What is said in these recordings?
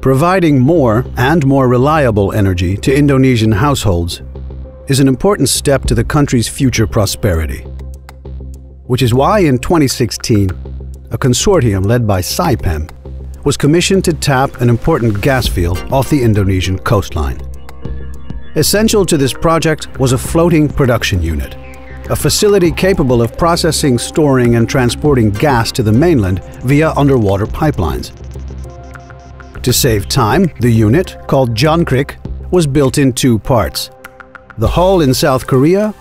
Providing more and more reliable energy to Indonesian households is an important step to the country's future prosperity. Which is why in 2016, a consortium led by Saipem was commissioned to tap an important gas field off the Indonesian coastline. Essential to this project was a floating production unit, a facility capable of processing, storing and transporting gas to the mainland via underwater pipelines. To save time, the unit, called Jangkrik, was built in two parts. The hull in South Korea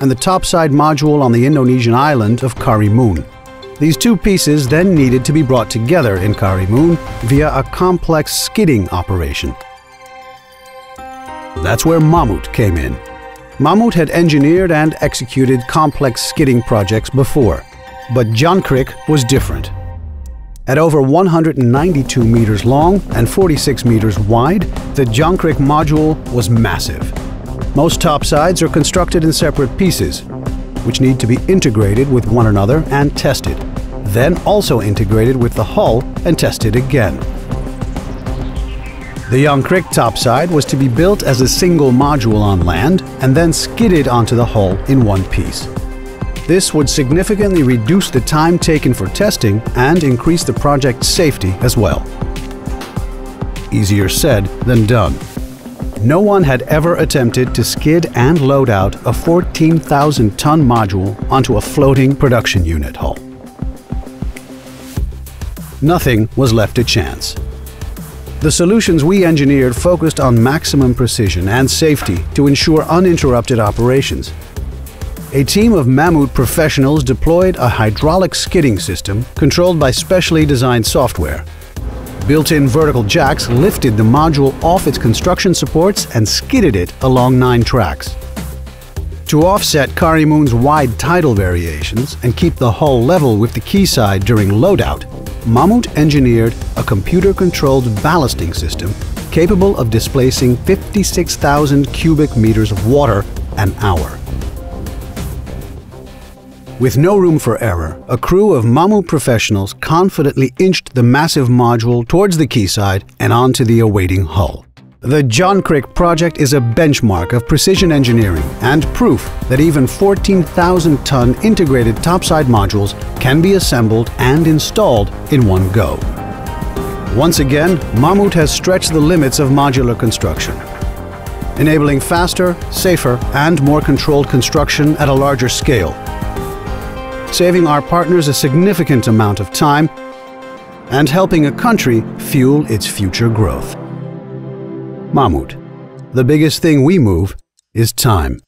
and the topside module on the Indonesian island of Karimun. These two pieces then needed to be brought together in Karimun via a complex skidding operation. That's where Mammoet came in. Mammoet had engineered and executed complex skidding projects before, but Jangkrik was different. At over 192 meters long and 46 meters wide, the Jangkrik module was massive. Most topsides are constructed in separate pieces, which need to be integrated with one another and tested, then also integrated with the hull and tested again. The Jangkrik topside was to be built as a single module on land and then skidded onto the hull in one piece. This would significantly reduce the time taken for testing and increase the project's safety as well. Easier said than done. No one had ever attempted to skid and load out a 14,000-ton module onto a floating production unit hull. Nothing was left to chance. The solutions we engineered focused on maximum precision and safety to ensure uninterrupted operations. A team of Mammoet professionals deployed a hydraulic skidding system controlled by specially designed software. Built-in vertical jacks lifted the module off its construction supports and skidded it along nine tracks. To offset Karimun's wide tidal variations and keep the hull level with the quayside during loadout, Mammoet engineered a computer-controlled ballasting system capable of displacing 56,000 cubic meters of water an hour. With no room for error, a crew of Mammoet professionals confidently inched the massive module towards the quayside and onto the awaiting hull. The Jangkrik project is a benchmark of precision engineering and proof that even 14,000-ton integrated topside modules can be assembled and installed in one go. Once again, Mammoet has stretched the limits of modular construction, enabling faster, safer, and more controlled construction at a larger scale, saving our partners a significant amount of time and helping a country fuel its future growth. Mammoet. The biggest thing we move is time.